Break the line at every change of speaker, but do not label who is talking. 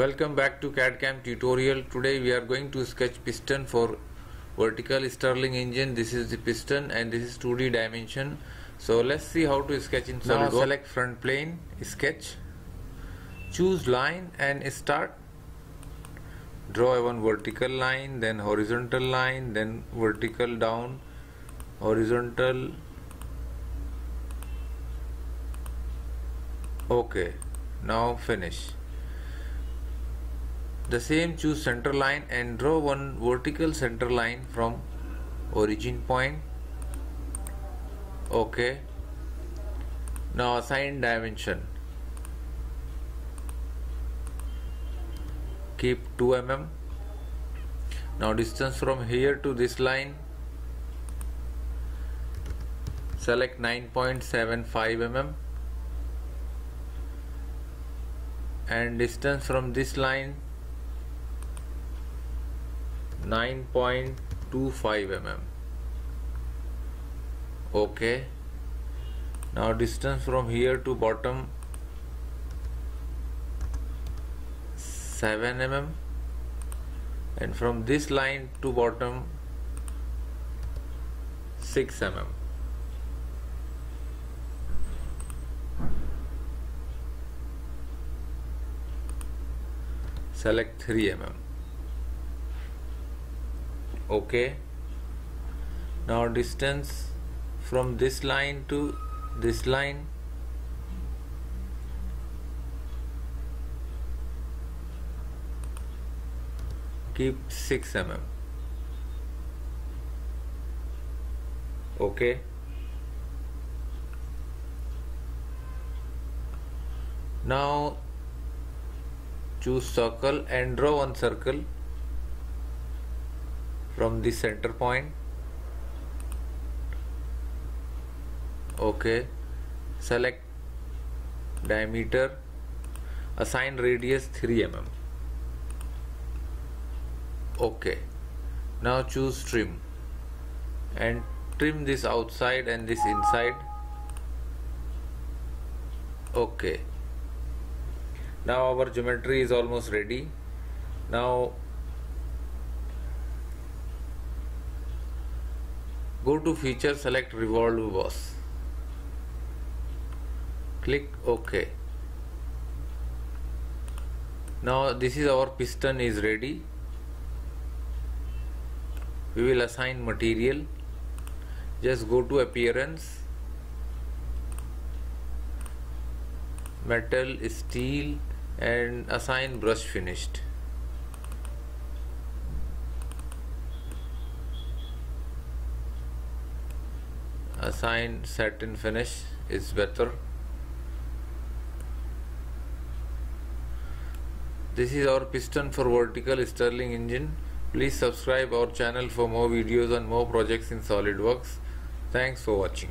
Welcome back to CAD-CAM tutorial. Today we are going to sketch piston for vertical Stirling engine. This is the piston and this is 2D dimension. So let's see how to sketch in SolidWorks. Now select front plane, sketch, choose line and start. Draw one vertical line, then horizontal line, then vertical down, horizontal. Okay, now finish the same choose center line and draw one vertical center line from origin point. Okay. Now assign dimension. Keep 2 mm. Now distance from here to this line. Select 9.75 mm. And distance from this line 9.25 mm. Okay. Now distance from here to bottom 7 mm. And from this line to bottom 6 mm. Select 3 mm okay. Now distance from this line to this line. Keep 6 mm okay. Now choose circle and draw one circle from the center point. Okay. Select diameter assign radius 3 mm. Okay. Now choose trim and trim this outside and this inside. Okay. Now our geometry is almost ready. Now go to feature select revolve boss. Click ok. Now this is our piston is ready. We will assign material. Just go to appearance. Metal steel and assign brush finished assign satin finish is better. This is our piston for vertical Stirling engine. Please subscribe our channel for more videos and more projects in SolidWorks. Thanks for watching